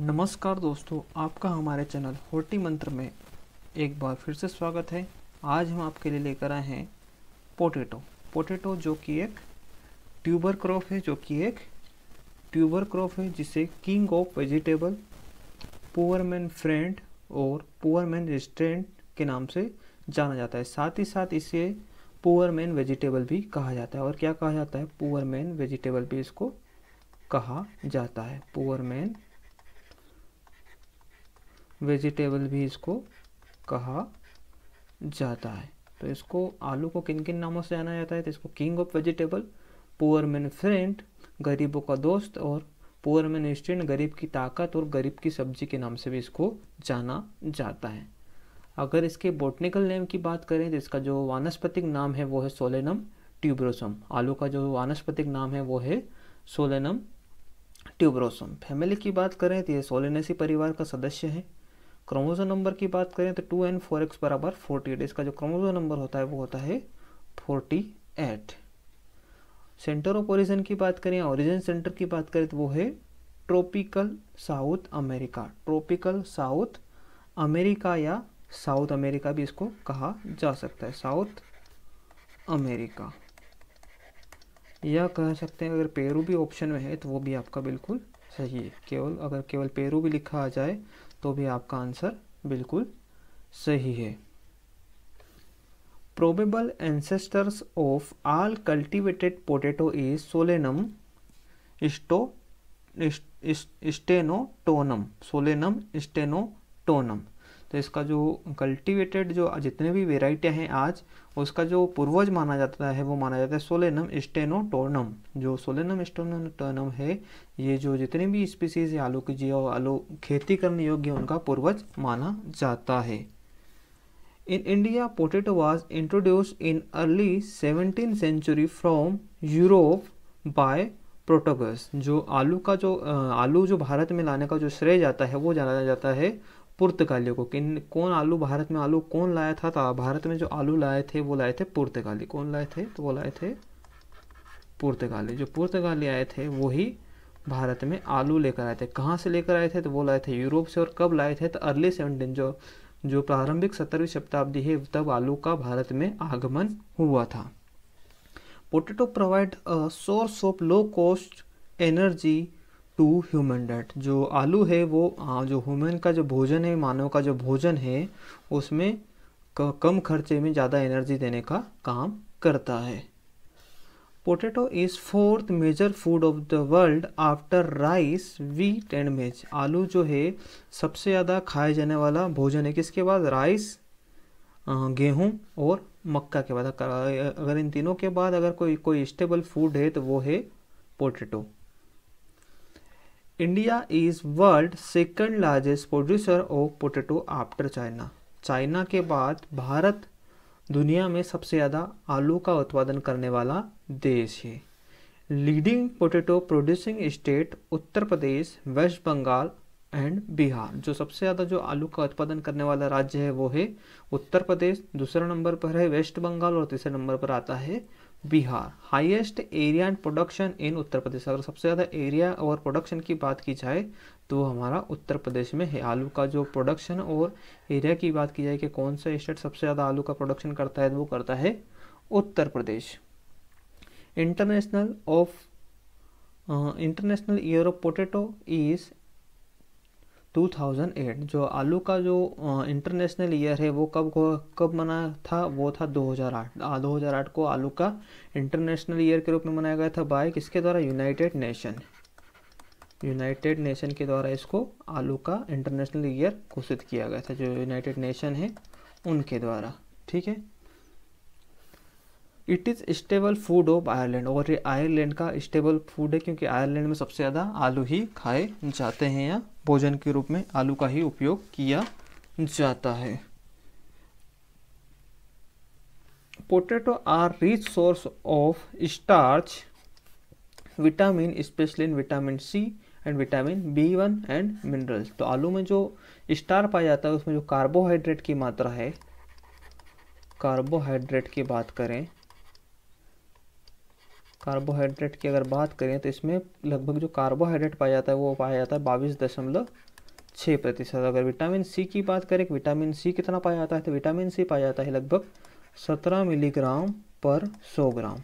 नमस्कार दोस्तों, आपका हमारे चैनल होटी मंत्र में एक बार फिर से स्वागत है। आज हम आपके लिए लेकर आए हैं पोटैटो। पोटैटो जो कि एक ट्यूबर क्रॉप है, जो कि एक ट्यूबर क्रॉप है, जिसे king of vegetable poor man friend और पुअर मैन रेस्टोरेंट के नाम से जाना जाता है। साथ ही साथ इसे पुअर मैन वेजिटेबल भी कहा जाता है। और क्या कहा जाता है? पुअर मैन वेजिटेबल भी इसको कहा जाता है। पुअर मैन वेजिटेबल भी इसको कहा जाता है। तो इसको आलू को किन किन नामों से जाना जाता है? तो इसको king of vegetable poor man friend गरीबों का दोस्त और पुअर मैन स्टूडेंट गरीब की ताकत और गरीब की सब्ज़ी के नाम से भी इसको जाना जाता है। अगर इसके बोटनिकल नेम की बात करें तो इसका जो वानस्पतिक नाम है, वो है सोलेनम ट्यूब्रोसम। आलू का जो वानस्पतिक नाम है, वो है सोलेनम ट्यूब्रोसम। फैमिली की बात करें तो ये सोलेनेसी परिवार का सदस्य है। क्रोमोजो नंबर की बात करें तो टू एन फोर एक्स बराबर फोर्टी एट, इसका जो क्रोमोजो नंबर होता है वो होता है forty eight. Centre of origin की बात करें ओरिजिन सेंटर की बात करें तो वो है tropical South America. Tropical South America या साउथ अमेरिका भी इसको कहा जा सकता है, साउथ अमेरिका। या कह सकते हैं अगर पेरू भी ऑप्शन में है तो वो भी आपका बिल्कुल सही है। केवल अगर केवल पेरू भी लिखा आ जाए तो भी आपका आंसर बिल्कुल सही है। Probable ancestors of all cultivated potato is solanum sto stenotomum solanum stenotomum तो इसका जो कल्टीवेटेड जो जितने भी वेराइटियाँ हैं आज, उसका जो पूर्वज माना जाता है, वो माना जाता है सोलेनम स्टेनोटोनम। जो सोलेनम स्टेनोटोनम है, ये जो जितने भी स्पीसीज है आलू की जो आलू, खेती करने योग्य उनका पूर्वज माना जाता है। In India potato was introduce in early seventeen century from Europe by Portuguese जो आलू का जो आलू जो भारत में लाने का जो श्रेय जाता है, वो जाना जाता है पुर्तगालियों को किन कौन आलू भारत में आलू कौन लाया था तो? भारत में जो आलू लाए थे, वो लाए थे पुर्तगाली। कौन लाए थे? तो वो लाए थे पुर्तगाली। जो पुर्तगाली आए थे वही भारत में आलू लेकर आए थे। कहाँ से लेकर आए थे? तो वो लाए थे यूरोप से। और कब लाए थे? तो अर्ली सेवनटीन, जो जो प्रारंभिक सत्तरवीं शताब्दी है, तब आलू का भारत में आगमन हुआ था। Potato provide source of low cost energy to human diet जो आलू है, वो जो ह्यूमन का जो भोजन है, मानव का जो भोजन है, उसमें कम खर्चे में ज़्यादा एनर्जी देने का काम करता है। Potato is fourth major food of the world after rice wheat and maize आलू जो है, सबसे ज़्यादा खाए जाने वाला भोजन है किसके बाद? राइस गेहूँ और मक्का के बाद। अगर इन तीनों के बाद अगर कोई कोई स्टेबल फ़ूड है तो वो है potato India is world second largest producer of potato after China China के बाद भारत दुनिया में सबसे ज़्यादा आलू का उत्पादन करने वाला देश है। Leading potato producing state Uttar Pradesh West Bengal and Bihar जो सबसे ज़्यादा जो आलू का उत्पादन करने वाला राज्य है वो है उत्तर प्रदेश। दूसरे नंबर पर है वेस्ट बंगाल और तीसरे नंबर पर आता है Bihar highest area and production in Uttar Pradesh अगर सबसे ज़्यादा एरिया और प्रोडक्शन की बात की जाए तो हमारा उत्तर प्रदेश में है। आलू का जो प्रोडक्शन और एरिया की बात की जाए कि कौन सा स्टेट सबसे ज़्यादा आलू का प्रोडक्शन करता है, वो करता है Uttar Pradesh. International of international year of potato is 2008 जो आलू का जो इंटरनेशनल ईयर है, वो कब कब मना था? वो था 2008 2008 को आलू का इंटरनेशनल ईयर के रूप में मनाया गया था बाय किसके द्वारा? यूनाइटेड नेशन यूनाइटेड नेशन के द्वारा इसको आलू का इंटरनेशनल ईयर घोषित किया गया था, जो यूनाइटेड नेशन है, उनके द्वारा। ठीक है? It is stable food of Ireland और ये आयरलैंड का स्टेबल फ़ूड है, क्योंकि आयरलैंड में सबसे ज़्यादा आलू ही खाए जाते हैं या भोजन के रूप में आलू का ही उपयोग किया जाता है। Potato are rich source of starch vitamin specially in vitamin C and vitamin B one and minerals तो आलू में जो स्टार पाया जाता है, उसमें जो कार्बोहाइड्रेट की मात्रा है कार्बोहाइड्रेट की बात करें कार्बोहाइड्रेट की अगर बात करें तो इसमें लगभग जो कार्बोहाइड्रेट पाया जाता है वो पाया जाता है बाईस दशमलव छः प्रतिशत। अगर विटामिन सी की बात करें विटामिन सी कितना पाया जाता है? तो विटामिन सी पाया जाता है लगभग सत्रह मिलीग्राम पर सौ ग्राम।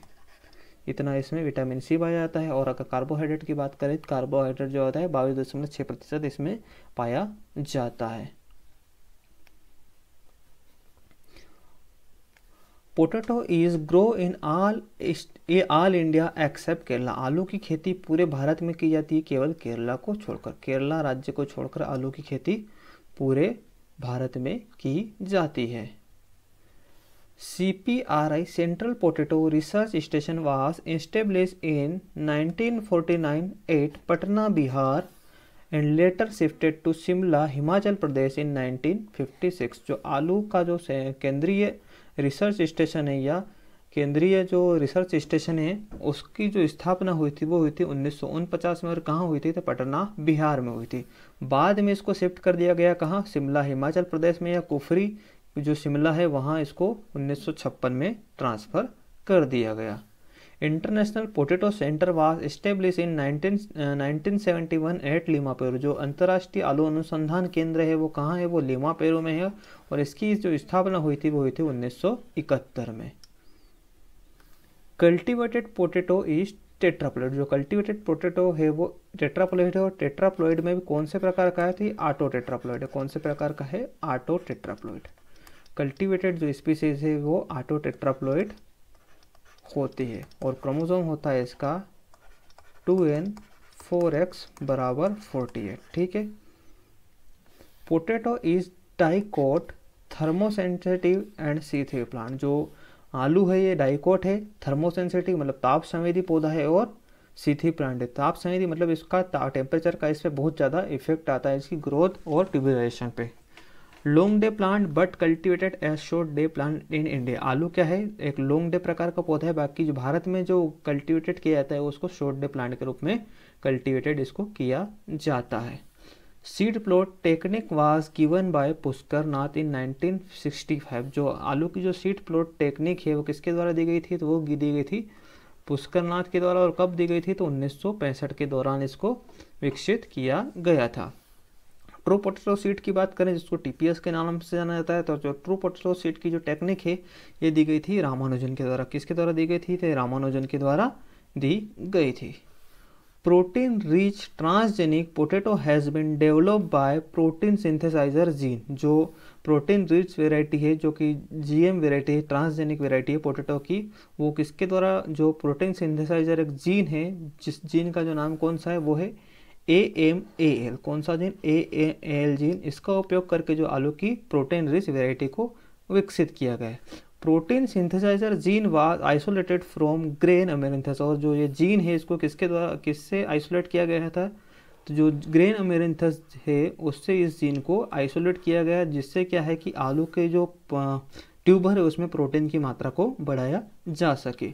इतना इसमें विटामिन सी पाया जाता है। और अगर कार्बोहाइड्रेट की बात करें तो कार्बोहाइड्रेट जो होता है बाईस दशमलव छः प्रतिशत इसमें पाया जाता है। Potato is grow in all ये ऑल इंडिया एक्सेप्ट केरला आलू की खेती पूरे भारत में की जाती है केवल केरला को छोड़कर. केरला राज्य को छोड़कर आलू की खेती पूरे भारत में की जाती है. CPRI Central Potato Research Station, was established in 1949 at Patna Bihar. And later shifted to Shimla, Himachal Pradesh in 1956. जो आलू का जो केंद्रीय रिसर्च स्टेशन है या केंद्रीय जो रिसर्च स्टेशन है उसकी जो स्थापना हुई थी वो हुई थी उन्नीस में और कहाँ हुई थी? तो पटना बिहार में हुई थी। बाद में इसको शिफ्ट कर दिया गया कहाँ? शिमला हिमाचल प्रदेश में या कुफरी जो शिमला है वहाँ इसको उन्नीस सौ छप्पन में ट्रांसफ़र कर दिया गया। International potato centre was establish in 1971 at Lima Peru जो अंतर्राष्ट्रीय आलू अनुसंधान केंद्र है, वो कहाँ है? वो लीमा, पेरू में है और इसकी जो स्थापना हुई थी, वो हुई थी 1971 में। कल्टिवेटेड पोटैटो इज़ टेट्राप्लोइड जो कल्टिवेटेड पोटेटो है, वो टेट्राप्लोइड है और टेट्राप्लोइड में भी कौन से प्रकार का है? थी आटो टेट्राप्लोइड है। कौन से प्रकार का है? आटो टेट्राप्लोइड कल्टीवेटेड जो स्पीसीज है, वो आटोटेट्राप्लोइड होती है और क्रोमोसोम होता है इसका टू एन फोर एक्स बराबर फोर्टी एट, ठीक है? Potato is dicot thermosensitive and सीथिव plant जो आलू है ये डाइकोट है थर्मोसेंसिटिव मतलब ताप संवेदी पौधा है और सीथी प्लांट है। ताप संवेदी मतलब इसका टेम्परेचर का इस पर बहुत ज़्यादा इफ़ेक्ट आता है, इसकी ग्रोथ और ट्यूबुलेशन पे। Long day plant but cultivated as short day plant in India. आलू क्या है? एक लॉन्ग डे प्रकार का पौधा है, बाकी जो भारत में जो कल्टिवेटेड किया जाता है, उसको शॉर्ट डे प्लांट के रूप में कल्टिवेटेड इसको किया जाता है। Seed plot technique was given by Pushkar Nath in 1965 जो आलू की जो सीड प्लॉट टेक्निक है, वो किसके द्वारा दी गई थी? तो वो दी गई थी पुष्कर नाथ के द्वारा, और कब दी गई थी? तो उन्नीस सौ पैंसठ के दौरान इसको विकसित किया गया था। ट्रू पोटेटो सीट की बात करें, जिसको टीपीएस के नाम से जाना जाता है तो जो ट्रू पोटेटो सीट की जो टेक्निक है, ये दी गई थी रामानुजन के द्वारा। किसके द्वारा दी गई थी? तो रामानुजन के द्वारा दी गई थी। Protein rich transgenic potato has been develop by protein synthesizer gene, जो प्रोटीन रिच वेराइटी है, जो कि जीएम वेराइटी है, ट्रांसजेनिक वेराइटी है पोटेटो की। वो किसके द्वारा, जो प्रोटीन सिंथेसाइजर एक जीन है, जिस जीन का जो नाम कौन सा है, वो है ए एम ए एल कौन सा जीन ए एल जीन इसका उपयोग करके जो आलू की प्रोटीन रिच वेराइटी को विकसित किया गया है। Protein synthesizer gene was isolated from grain amaranthus और जो ये जीन है, इसको किसके द्वारा, किससे आइसोलेट किया गया था? तो जो ग्रेन अमेरेंथस है, उससे इस जीन को आइसोलेट किया गया जिससे क्या है कि आलू के जो ट्यूबर है, उसमें प्रोटीन की मात्रा को बढ़ाया जा सके।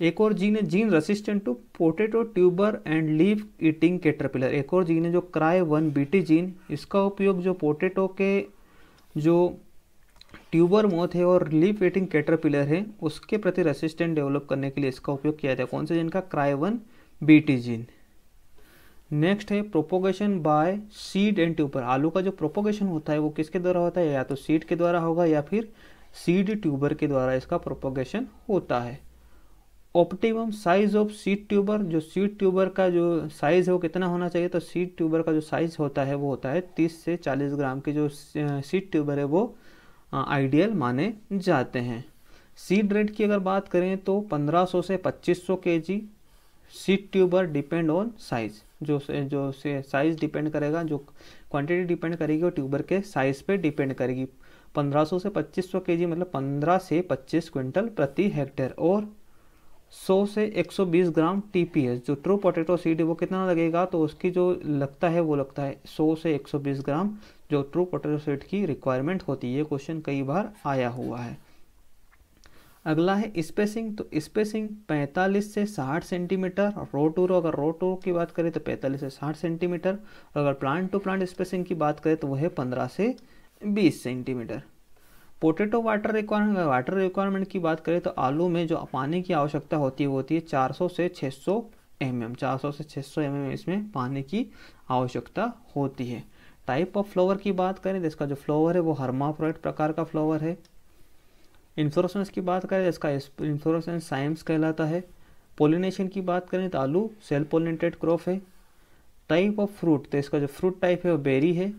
एक और जीन है gene resistant to potato tuber and leaf eating caterpillar एक और जीन है जो क्राई वन बीटी जीन इसका उपयोग जो पोटेटो के जो ट्यूबर मोथ है और लीफ ईटिंग केटरपिलर है, उसके प्रति रेसिस्टेंट डेवलप करने के लिए इसका उपयोग किया जाता है। कौन से जीन का? Cry one Bt gene next है propagation by seed and tuber आलू का जो प्रोपोगेशन होता है वो किसके द्वारा होता है? या तो सीड के द्वारा होगा या फिर सीड ट्यूबर के द्वारा इसका प्रोपोगेशन होता है। Optimum size of seed tuber जो सीट ट्यूबर का जो साइज़ है वो कितना होना चाहिए? तो सीट ट्यूबर का जो साइज़ होता है, वो होता है 30 से 40 ग्राम के जो सीट ट्यूबर है वो आइडियल माने जाते हैं। सीड रेट की अगर बात करें तो 1500 से 2500 KG seed tuber depend on size जो जो साइज़ डिपेंड करेगा, जो क्वांटिटी डिपेंड करेगी, वो ट्यूबर के साइज़ पे डिपेंड करेगी। 1500 से 2500 केजी मतलब 15 से 25 क्विंटल प्रति हेक्टेयर और 100 से 120 ग्राम टीपीएस जो ट्रू पोटैटो सीड वो कितना लगेगा? तो उसकी जो लगता है, वो लगता है 100 से 120 ग्राम, जो ट्रू पोटैटो सीड की रिक्वायरमेंट होती है। ये क्वेश्चन कई बार आया हुआ है। अगला है स्पेसिंग तो स्पेसिंग 45 से 60 सेंटीमीटर रो टू रो अगर रो टू की बात करें तो 45 से 60 सेंटीमीटर अगर प्लांट टू प्लांट स्पेसिंग की बात करें तो वह है 15 से 20 centimetre potato water requirement water requirement की बात करें तो आलू में जो पानी की आवश्यकता होती है, वो होती है 400 से 600 एम एम चार सौ से 600 एम एम इसमें पानी की आवश्यकता होती है। टाइप ऑफ़ फ्लावर की बात करें तो इसका जो फ्लावर है, वो हर्माफ्रोइड प्रकार का फ्लावर है। इन्फ्लोरेसेंस की बात करें इसका इन्फ्लोरेसेंस साइम्स कहलाता है। पोलिनेशन की बात करें तो आलू सेल पोलिनेटेड क्रॉप है। टाइप ऑफ़ फ्रूट तो इसका जो फ्रूट टाइप है, वो बेरी है।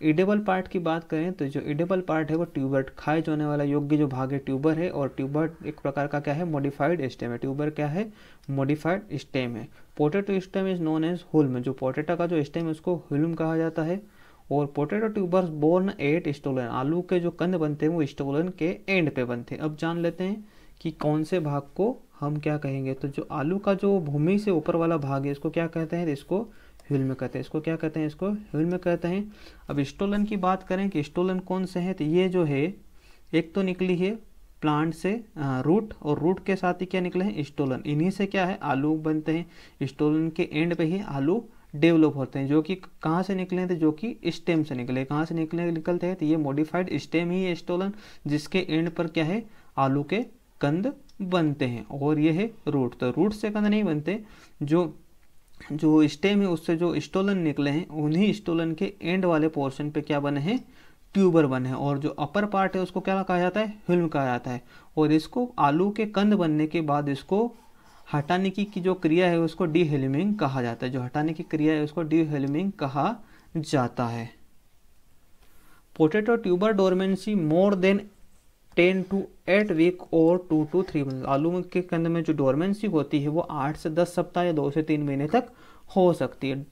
इडेबल पार्ट की बात करें तो जो इडेबल पार्ट है वो ट्यूबर खाए जाने वाला योग्य जो भाग है ट्यूबर है और ट्यूबर एक प्रकार का क्या है? मॉडिफाइड स्टेम है। ट्यूबर क्या है? मॉडिफाइड स्टेम है। Potato stem is known as haulm जो पोटेटो का जो स्टेम है उसको हुल्म कहा जाता है और potato tubers borne at stolon आलू के जो कंद बनते हैं वो स्टोलन के एंड पे बनते हैं। अब जान लेते हैं कि कौन से भाग को हम क्या कहेंगे। तो जो आलू का जो भूमि से ऊपर वाला भाग है, इसको क्या कहते हैं? इसको में कहते हैं। इसको क्या कहते हैं? इसको में कहते हैं। अब स्टोलन की बात करें कि स्टोलन कौन से हैं? तो ये जो है, एक तो निकली है प्लांट से रूट, और रूट के साथ ही क्या निकले हैं? स्टोलन। इन्हीं से क्या है? आलू बनते हैं। स्टोलन के एंड पे ही आलू डेवलप होते हैं। जो कि कहाँ से निकले थे जो कि स्टेम से निकले कहाँ से निकले निकलते हैं तो ये मॉडिफाइड स्टेम ही है स्टोलन, जिसके एंड पर क्या है? आलू के कंद बनते हैं, और ये है रूट। तो रूट से कंद नहीं बनते, जो जो स्टेम है उससे जो स्टोलन निकले हैं उन्हीं स्टोलन के एंड वाले पोर्शन पे क्या बने हैं? ट्यूबर बने हैं। और जो अपर पार्ट है उसको क्या कहा जाता है? हिल्म कहा जाता है। और इसको आलू के कंद बनने के बाद इसको हटाने की, की जो क्रिया है उसको डी हेलिमिंग कहा जाता है। जो हटाने की क्रिया है उसको डीहेलमिंग कहा जाता है। Potato tuber dormancy more than ten to eight week और टू टू थ्री मंथ आलू के कंद में जो डोरमेंसी होती है, वो आठ से दस सप्ताह या दो से तीन महीने तक हो सकती है।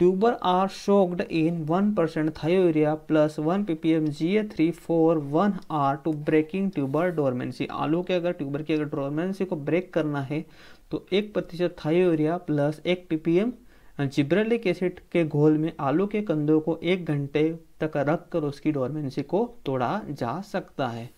Tuber are soaked in one percent thiourea plus one P P M G A three for one hour to breaking tuber dormancy. आलू के अगर ट्यूबर की अगर डोरमेंसी को ब्रेक करना है तो एक प्रतिशत थायोरिया प्लस एक पीपीएम जिब्रेलिक एसिड के घोल में आलू के कंदों को एक घंटे तक रख कर उसकी डोरमेंसी को तोड़ा जा सकता है।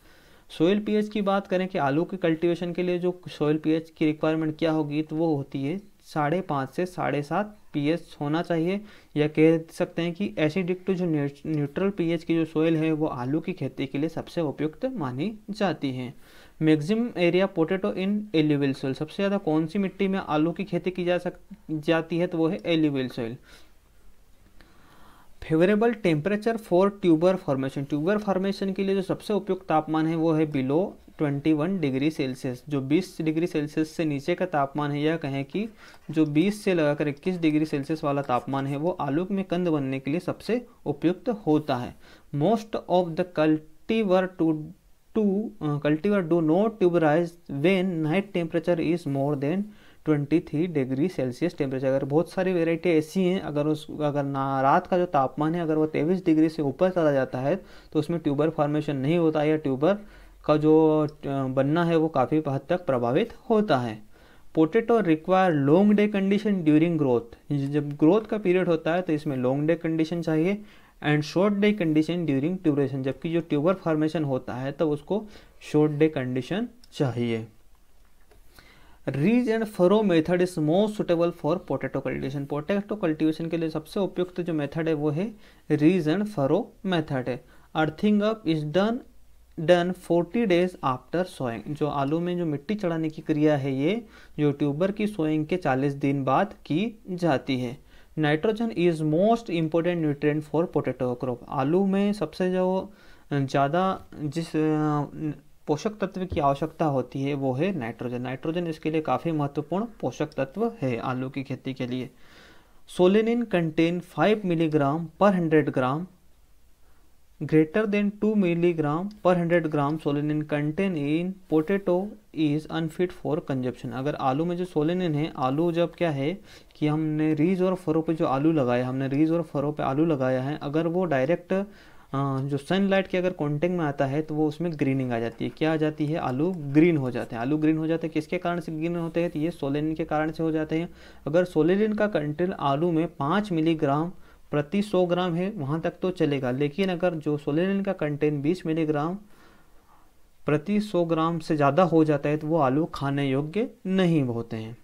सोयल पीएच की बात करें कि आलू के कल्टीवेशन के लिए जो सोयल पीएच की रिक्वायरमेंट क्या होगी तो वो होती है साढ़े पाँच से साढ़े सात पीएच होना चाहिए। या कह सकते हैं कि एसिडिक टू जो न्यूट्रल पीएच की जो सोयल है, वो आलू की खेती के लिए सबसे उपयुक्त मानी जाती है। Maximum area potato in alluvial soil सबसे ज़्यादा कौन सी मिट्टी में आलू की खेती की जा सक, जाती है तो वो है alluvial soil favourable temperature for tuber formation. Tuber formation के लिए जो सबसे उपयुक्त तापमान है वो है बिलो 21 डिग्री सेल्सियस। जो 20 डिग्री सेल्सियस से नीचे का तापमान है या कहें कि जो 20 से लगाकर 21 डिग्री सेल्सियस वाला तापमान है, वो आलू में कंद बनने के लिए सबसे उपयुक्त होता है। Most of the cultivar to to cultivar do not tuberise when night temperature is more than twenty three degree Celsius temperature अगर बहुत सारी वेराइटी ऐसी हैं, अगर उस, अगर ना रात का जो तापमान है, अगर वो तेईस डिग्री से ऊपर चला जाता है तो उसमें ट्यूबर फॉर्मेशन नहीं होता या ट्यूबर का जो बनना है, वो काफ़ी हद तक प्रभावित होता है। Potato require long day condition during growth जब ग्रोथ का पीरियड होता है तो इसमें लॉन्ग डे कंडीशन चाहिए and short day condition during tuberisation जबकि जो ट्यूबर फॉर्मेशन होता है तो उसको शॉर्ट डे कंडीशन चाहिए। Ridge and furrow method is most suitable for potato cultivation. Potato cultivation के लिए सबसे उपयुक्त जो मेथड है वो है रीज एंड फरो मेथड। है earthing up is done done 40 days after sowing. जो आलू में जो मिट्टी चढ़ाने की क्रिया है ये, जो ट्यूबर की सोइंग के 40 दिन बाद की जाती है। Nitrogen is most important nutrient for potato crop आलू में सबसे जो ज़्यादा जिस पोषक तत्व की आवश्यकता होती है, वो है नाइट्रोजन। नाइट्रोजन इसके लिए काफ़ी महत्वपूर्ण पोषक तत्व है आलू की खेती के लिए। सोलेनिन कंटेन 5 मिलीग्राम पर 100 ग्राम greater than 2 milligram per 100 gram solanine content in potato is unfit for consumption अगर आलू में जो सोलेनिन है, आलू जब क्या है कि हमने रीज और फरों पे जो आलू लगाया, हमने रीज और फरों पे आलू लगाया है, अगर वो डायरेक्ट जो सनलाइट के अगर कॉन्टेक्ट में आता है तो वो उसमें ग्रीनिंग आ जाती है। क्या आ जाती है? आलू ग्रीन हो जाते हैं। आलू ग्रीन हो जाते हैं। किसके कारण से ग्रीन होते हैं? तो ये सोलेनिन के कारण से हो जाते हैं। अगर सोलेनिन का कंटेंट आलू में पाँच मिलीग्राम प्रति सौ ग्राम है, वहाँ तक तो चलेगा। लेकिन अगर जो सोलेनिन का कंटेंट बीस मिलीग्राम प्रति सौ ग्राम से ज़्यादा हो जाता है तो वो आलू खाने योग्य नहीं होते हैं।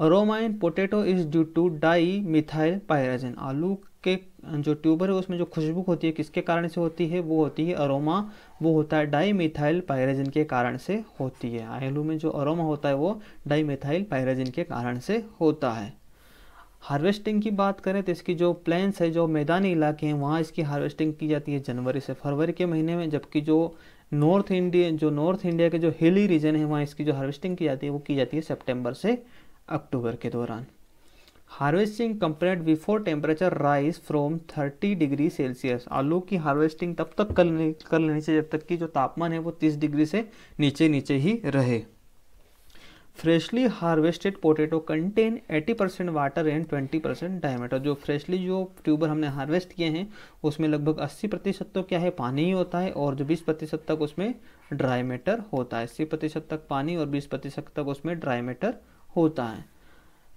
Aroma in potato is due to dimethyl pyrazine आलू के जो ट्यूबर है, उसमें जो खुशबू होती है, किसके कारण से होती है? वो होती है अरोमा। वो होता है डाई मिथाइल पायरेजिन के कारण से होती है। आयलू में जो अरोमा होता है, वो डाईमिथाइल पायरेजिन के कारण से होता है। हार्वेस्टिंग की बात करें तो इसकी जो प्लेन्स है, जो मैदानी इलाके हैं, वहाँ इसकी हार्वेस्टिंग की जाती है जनवरी से फरवरी के महीने में, जबकि जो नॉर्थ इंडिया, जो नॉर्थ इंडिया के जो हिली रीजन है, वहाँ इसकी जो हार्वेस्टिंग की जाती है, वो की जाती है सेप्टेम्बर से अक्टूबर के दौरान। Harvesting complete before temperature rise from 30 degree Celsius. आलू की हार्वेस्टिंग तब तक कर लेनी कर लेनी चाहिए जब तक कि जो तापमान है वो 30 डिग्री से नीचे नीचे ही रहे। Freshly harvested potato contain 80 percent water and 20 percent diameter. जो फ्रेशली जो ट्यूबर हमने हार्वेस्ट किए हैं, उसमें लगभग 80 प्रतिशत तो क्या है, पानी ही होता है और जो 20 प्रतिशत तक उसमें ड्राई मैटर होता है। अस्सी प्रतिशत तक पानी और 20 प्रतिशत तक उसमें ड्राई मैटर होता है।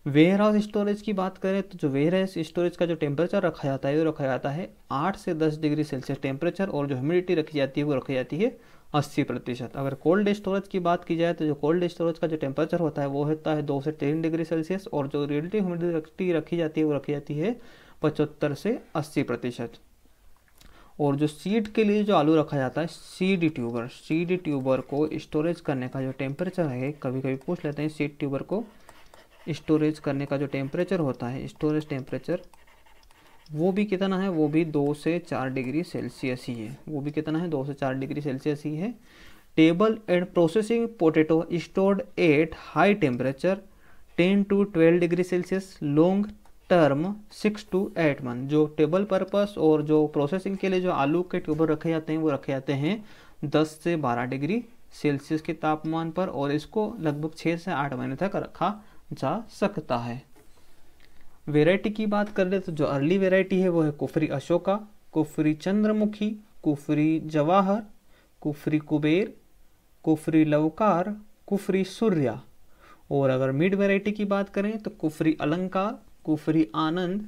वेयर हाउस स्टोरेज की बात करें तो जो वेयर हाउस स्टोरेज का जो टेम्परेचर रखा जाता है, वो रखा जाता है आठ से दस डिग्री सेल्सियस टेम्परेचर और जो ह्यूमिडिटी रखी जाती है, वो रखी जाती है अस्सी प्रतिशत। अगर कोल्ड स्टोरेज की बात की जाए तो जो कोल्ड स्टोरेज का जो टेम्परेचर होता है, वो होता है दो से तीन डिग्री सेल्सियस और जो रिलेटिव ह्यूमिडिटी रखी जाती है, वो रखी जाती है पचहत्तर से अस्सी प्रतिशत। और जो सीड के लिए जो आलू रखा जाता है, सीड ट्यूबर सीड ट्यूबर को स्टोरेज करने का जो टेम्परेचर है कभी कभी पूछ लेते हैं सीड ट्यूबर को स्टोरेज करने का जो टेम्परेचर होता है, स्टोरेज टेम्परेचर, वो भी कितना है? वो भी दो से चार डिग्री सेल्सियस ही है। वो भी कितना है? दो से चार डिग्री सेल्सियस ही है। Table and processing potato stored at high temperature, ten to twelve degree Celsius, long term six to eight month. जो टेबल पर्पस और जो प्रोसेसिंग के लिए जो आलू के ट्यूबर रखे जाते हैं, वो रखे जाते हैं दस से बारह डिग्री सेल्सियस के तापमान पर और इसको लगभग छः से आठ महीने तक रखा जा सकता है। वेराइटी की बात कर ले तो जो अर्ली वेराइटी है वो है कुफरी अशोका, कुफरी चंद्रमुखी, कुफरी जवाहर, कुफरी कुबेर, कुफरी लवकार, कुफरी सूर्या। और अगर मिड वेराइटी की बात करें तो कुफरी अलंकार, कुफरी आनंद,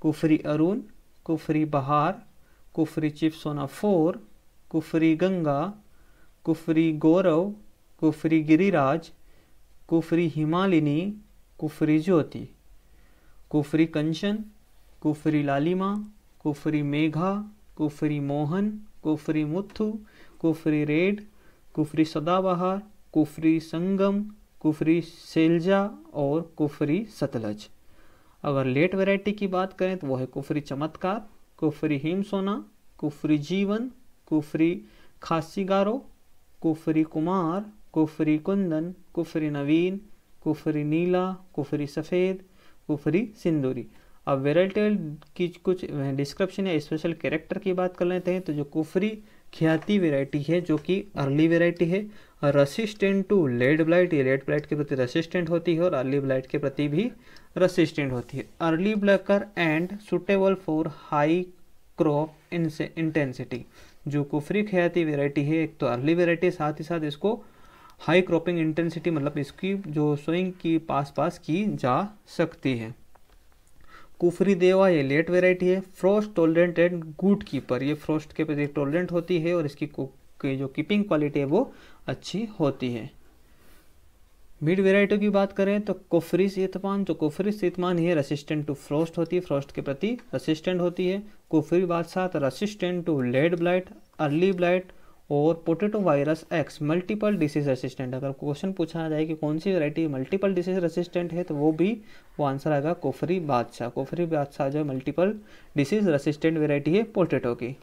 कुफरी अरुण, कुफरी बहार, कुफरी चिपसोना फोर कुफरी गंगा, कुफरी गौरव, कुफरी गिरिराज कुफरी हिमालिनी, कुफरी ज्योति। कुफरी कंचन, कुफरी लालिमा, कुफरी मेघा, कुफरी मोहन, कुफरी मुथु कुफरी रेड, कुफरी सदाबहार, कुफरी संगम, कुफरी सेलजा और कुफरी सतलज। अगर लेट वैरायटी की बात करें तो वो है कुफरी चमत्कार, कुफरी हिमसोना कुफरी जीवन, कुफरी खासीगारो, कुफरी कुमार कुफरी कुंदन कुफरी नवीन कुफरी नीला कुफरी सफ़ेद कुफरी सिंदूरी अब वेराइटल की कुछ डिस्क्रिप्शन या स्पेशल कैरेक्टर की बात कर लेते हैं तो जो कुफरी ख्याति वेराइटी है, जो कि अर्ली वेराइटी है रसिस्टेंट टू लेड ब्लाइट ये लेड ब्लाइट के प्रति रसिस्टेंट होती है और अर्ली ब्लाइट के प्रति भी रसिस्टेंट होती है। Early bulker and suitable for high crop intensity जो कुफरी ख्याति वेराइटी है, एक तो अर्ली वेराइटी साथ ही साथ इसको हाई क्रॉपिंग इंटेंसिटी मतलब इसकी जो सोइंग की पास पास की जा सकती है। कुफरी देवा, ये लेट वेराइटी है। Frost tolerant and good keeper, ये फ्रोस्ट के प्रति टोलरेंट होती है और इसकी की जो कीपिंग क्वालिटी है वो अच्छी होती है। मिड वेराइटी की बात करें तो कोफरी सीतमान, जो कोफरी सीतमान है रेसिस्टेंट टू फ्रोस्ट होती है। फ्रोस्ट के प्रति रेसिस्टेंट होती है। Kufri Badshah resistant to late blight early blight और potato virus X multiple disease resistant अगर क्वेश्चन पूछा जाए कि कौन सी वैरायटी मल्टीपल डिसीज रेसिस्टेंट है तो वो भी वो आंसर आएगा कोफरी बादशाह। कोफरी बादशाह जो मल्टीपल डिसीज रेसिस्टेंट वेराइटी है पोटेटो की।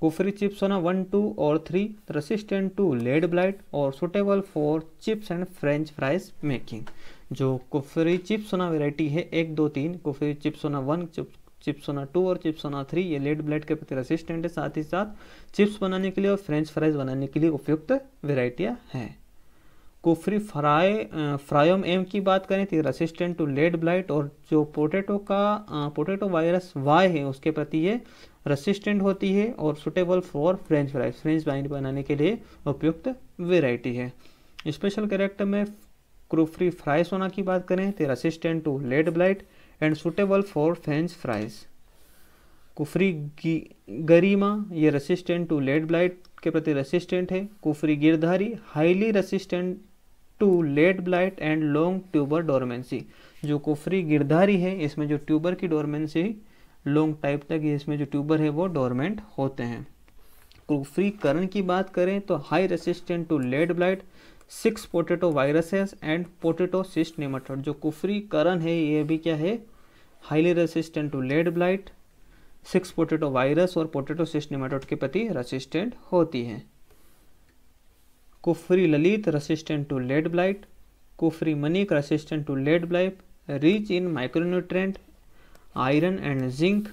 Kufri Chipsona one two और three resistant to late blight और suitable for chips and French fries making जो कुफरी चिप्स होना वेराइटी है एक, दो, तीन, Kufri Chipsona one Chipsona two और चिप्सोना थ्री ये लेड ब्लेड के प्रति रेसिस्टेंट है, साथ ही साथ चिप्स बनाने के लिए और फ्रेंच फ्राइज बनाने के लिए उपयुक्त वेराइटियाँ हैं। कुफरी फ्राई फ्रायोम एम की बात करें तो रेसिस्टेंट टू लेड ब्लाइट और जो पोटैटो का पोटैटो वायरस वाई है, उसके प्रति ये रेसिस्टेंट होती है और suitable for French fries French fries बनाने के लिए उपयुक्त वेराइटी है। स्पेशल कैरेक्टर में क्रूफ्री फ्राई सोना की बात करें तो resistant to late blight and suitable for French fries Kufri Garima, ये रेसिस्टेंट टू लेड ब्लाइट के प्रति रेसिस्टेंट है। Kufri Girdhari highly resistant to late blight and long tuber dormancy जो कुफरी गिरधारी है, इसमें जो ट्यूबर की डोरमेंसी लॉन्ग टाइप तक इसमें जो ट्यूबर है, वो डोरमेंट होते हैं। कुफरीकरण की बात करें तो high resistant to late blight six potato viruses and potato cyst nematode, जो कुफरीकरण है, ये भी क्या है? Highly resistant to late blight six potato virus और पोटेटो सिस्ट नेमाटोड के प्रति रेसिस्टेंट होती है। Kufri Lalit resistant to late blight Kufri Manik resistant to late blight rich in micronutrient iron and zinc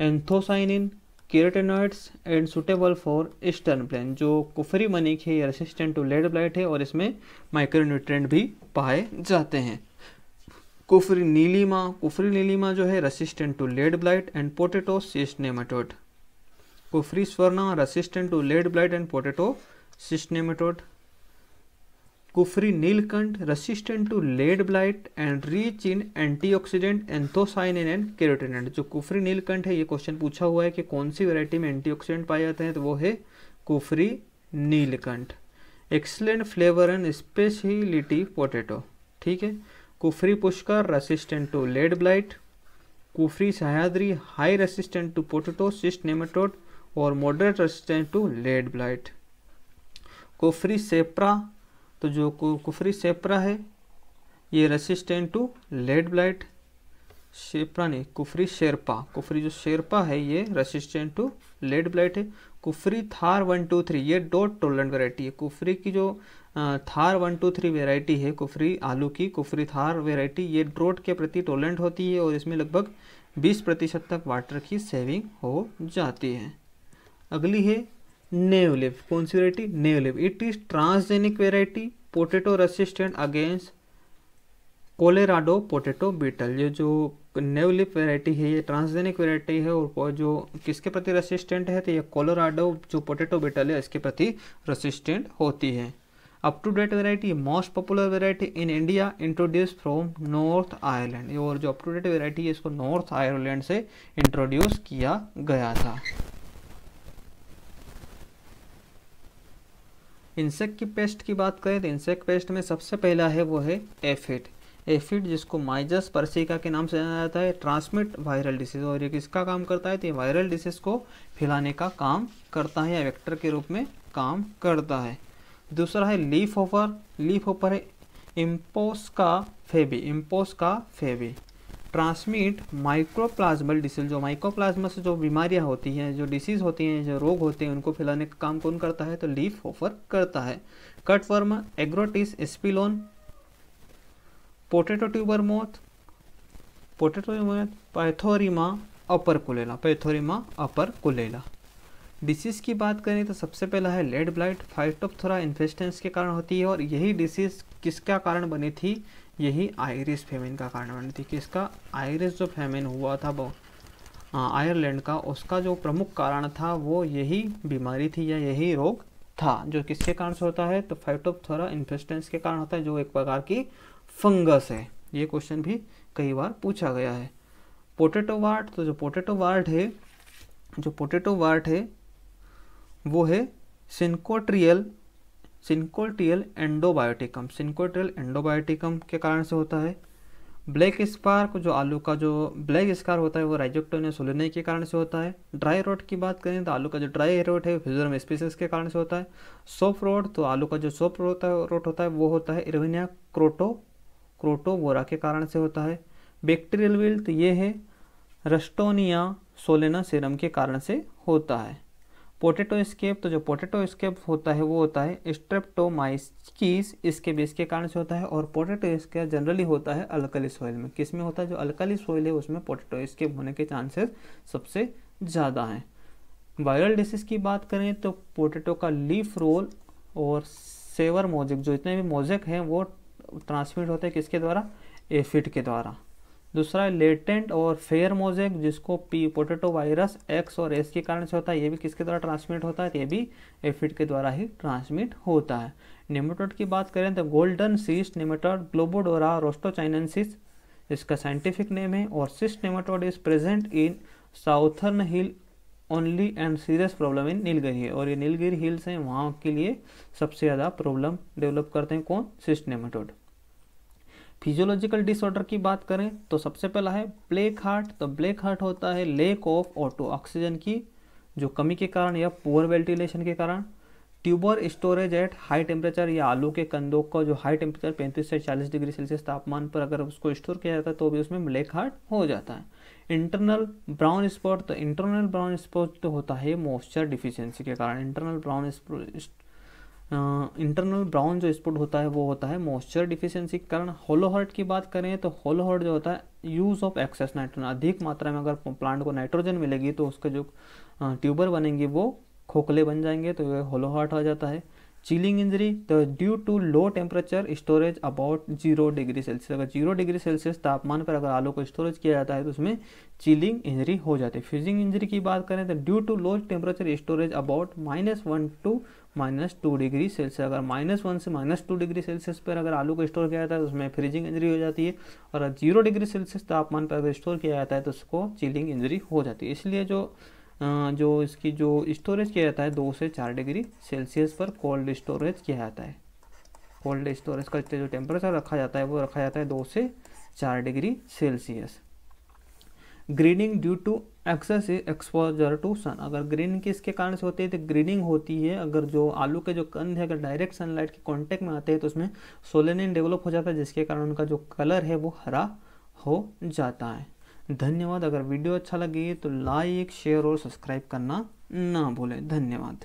anthocyanin carotenoids and suitable for eastern plain जो कुफरी मनिक है, ये resistant to late blight है, और इसमें माइक्रोन्यूट्रेंट भी पाए जाते हैं। कुफरी नीलिमा कुफरी नीलिमा जो है resistant to late blight and potato cyst nematode Kufri Swarna resistant to late blight and potato cyst nematode Kufri Neelkanth resistant to late blight and rich in antioxidant anthocyanin and carotenoid जो कुफरी नीलकंठ है, ये question पूछा हुआ है कि कौन सी variety में एंटीऑक्सीडेंट पाए जाते हैं तो वो है Kufri Neelkanth. Excellent flavour and speciality potato ठीक है? Kufri Pushkar resistant to late blight Kufri Sahyadri high resistant to potato cyst nematode और moderate resistant to late blight Kufri सेप्रा तो जो कुफरी सेप्रा है, ये रेसिस्टेंट टू लेड ब्लाइट शेपरा नहीं, कुफरी शेरपा। कुफरी जो शेरपा है, ये रेसिस्टेंट टू लेड ब्लाइट है। Kufri Thar one, two, three, ये डॉट टोलेंट वेराइटी है। कुफरी की जो Thar one, two, three variety है, कुफरी आलू की, कुफरी थार वेराइटी ये ड्रोट के प्रति टोलेंट होती है और इसमें लगभग 20 प्रतिशत तक वाटर की सेविंग हो जाती है। अगली है नेवलिव, कौन सी variety NewLeaf. It is transgenic variety potato resistant against Colorado potato beetle ये जो नेवलिप वेराइटी है, ये ट्रांसजेनिक वेराइटी है और जो किसके प्रति रेसिस्टेंट है तो ये कोलोराडो जो पोटेटो बीटल है, इसके प्रति रेसिस्टेंट होती है। Up to date variety most popular variety in India introduce from north Ireland और जो अप टू डेट वेराइटी है, इसको नॉर्थ आयरलैंड से इंट्रोड्यूस किया गया था। इंसेक्ट की पेस्ट की बात करें तो इंसेक्ट पेस्ट में सबसे पहला है वो है एफिड एफिड जिसको माइजस परसिका के नाम से जाना जाता है ट्रांसमिट वायरल डिसीज और ये किसका काम करता है? तो ये वायरल डिसीज को फैलाने का काम करता है या वेक्टर के रूप में काम करता है। दूसरा है लीफ ओवर लीफ ओवर है empoasca fabae empoasca fabae transmit mycoplasmal disease जो माइक्रोप्लाज्मा से जो बीमारियाँ होती हैं, जो डिसीज होती हैं, जो रोग होते हैं, उनको फैलाने का काम कौन करता है? तो लीफ ऑफ़र करता है। Cutworm Agrotis ipsilon potato tuber moth potato moth Phthorimaea operculella Phthorimaea operculella disease की बात करें तो सबसे पहला है लेड ब्लाइट फाइटोप्थोरा इन्फेस्टेंस के कारण होती है और यही डिसीज किसका कारण बनी थी? यही आयरिस फेमिन का कारण बनी। थी किसका आयरिस जो फेमिन हुआ था वो आयरलैंड का, उसका जो प्रमुख कारण था, वो यही बीमारी थी या यही रोग था, जो किसके कारण से होता है? तो फाइटोपथोरा इन्फेस्टेंस के कारण होता है, जो एक प्रकार की फंगस है। ये क्वेश्चन भी कई बार पूछा गया है। पोटेटो वार्ट तो जो पोटेटो वार्ट है, जो पोटेटो वार्ट है, वो है सिंकोट्रियल सिंकोट्रियल एंडोबायोटिकम। सिंकोट्रियल एंडोबायोटिकम के कारण से होता है। ब्लैक स्पार्क जो आलू का जो ब्लैक स्कार होता है, वो राइजोक्टोनिया सोलिने के कारण से होता है। ड्राई रोट की बात करें तो आलू का जो ड्राई रोट है फिजरम स्पीसीज के कारण से होता है। सोप रोट तो आलू का जो सोप रोट रोट होता है, वो होता है इरविनिया क्रोटो क्रोटोवोरा के कारण से होता है। बैक्टीरियल विल्ट ये है रस्टोनिया सोलेना सीरम के कारण से होता है। पोटेटो स्केप तो जो पोटेटो स्केप होता है, वो होता है स्ट्रेप्टोमाइसिस इसके बेस के कारण से होता है और पोटेटो स्केप जनरली होता है अल्कली सॉइल में। किसमें होता है? जो अल्कली सॉइल है, उसमें पोटेटो स्केप होने के चांसेस सबसे ज़्यादा हैं। वायरल डिसीज की बात करें तो पोटेटो का लीफ रोल और सेवर मोजिक, जो इतने भी मोजिक हैं, वो ट्रांसमिट होते हैं किसके द्वारा? एफिड के द्वारा। दूसरा है लेटेंट और फेयर मोजेक जिसको पी पोटेटो वायरस एक्स और एस के कारण से होता है। ये भी किसके द्वारा ट्रांसमिट होता है? ये भी एफिड के द्वारा ही ट्रांसमिट होता है। निमेटोड की बात करें तो golden cyst nematode globodera rostochiensis इसका साइंटिफिक नेम है। और cyst nematode is present in southern hill only and serious problem in Nilgiri है। और ये नीलगिरी हिल्स हैं, वहाँ के लिए सबसे ज़्यादा प्रॉब्लम डेवलप करते हैं कौन? सिस्ट नेमेटोड फिजियोलॉजिकल डिसऑर्डर की बात करें तो सबसे पहला है ब्लैक हार्ट। तो ब्लैक हार्ट होता है लेक ऑफ़ ऑटो ऑक्सीजन की, जो कमी के कारण या पुअर वेंटिलेशन के कारण। Tuber storage at high temperature या आलू के कंदों का जो हाई टेम्परेचर पैंतीस से चालीस डिग्री सेल्सियस तापमान पर अगर उसको स्टोर किया जाता है तो भी उसमें ब्लैक हार्ट हो जाता है। इंटरनल ब्राउन स्पॉट तो इंटरनल ब्राउन स्पॉट तो होता है मॉइस्चर डिफिशियंसी के कारण। इंटरनल ब्राउन इंटरनल ब्राउन जो स्पॉट होता है, वो होता है मॉइस्चर डिफिशियंसी के कारण। होलो हार्ट की बात करें तो होलो हार्ट जो होता है यूज़ ऑफ़ एक्सेस नाइट्रोजन अधिक मात्रा में अगर प्लांट को नाइट्रोजन मिलेगी तो उसके जो ट्यूबर बनेंगे, वो खोखले बन जाएँगे तो ये होलो हार्ट आ जाता है। चिलिंग इंजरी तो due to low temperature storage about zero degree Celsius अगर ज़ीरो डिग्री सेल्सियस तापमान पर अगर आलू को स्टोरेज किया जाता है तो उसमें चिलिंग इंजरी हो जाती है। फ्यूजिंग इंजरी की बात करें तो due to low temperature storage about minus one to minus two degree Celsius. अगर माइनस वन से माइनस टू डिग्री सेल्सियस पर अगर आलू को स्टोर किया जाता है तो उसमें फ्रीजिंग इंजरी हो जाती है। और ज़ीरो डिग्री सेल्सियस तापमान पर अगर स्टोर किया जाता है तो उसको चिलिंग इंजरी हो जाती है। इसलिए जो जो इसकी, जो स्टोरेज किया जाता है, दो से चार डिग्री सेल्सियस पर कोल्ड स्टोरेज किया जाता है। कोल्ड स्टोरेज का जो टेम्परेचर रखा जाता है, वो रखा जाता है दो से चार degree Celsius. Greening due to excess exposure to sun. अगर ग्रीनिंग किसके कारण से होती है? तो ग्रीनिंग होती है अगर जो आलू के जो कंद है, अगर डायरेक्ट सनलाइट के कांटेक्ट में आते हैं तो उसमें सोलेनिन डेवलप हो जाता है, जिसके कारण उनका जो कलर है वो हरा हो जाता है। धन्यवाद। अगर वीडियो अच्छा लगे तो लाइक शेयर और सब्सक्राइब करना ना भूलें। धन्यवाद।